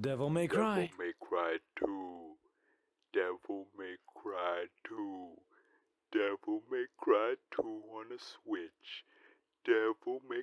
Devil May Cry. Devil May Cry 2. Devil May Cry 2. Devil May Cry 2 on a Switch. Devil May.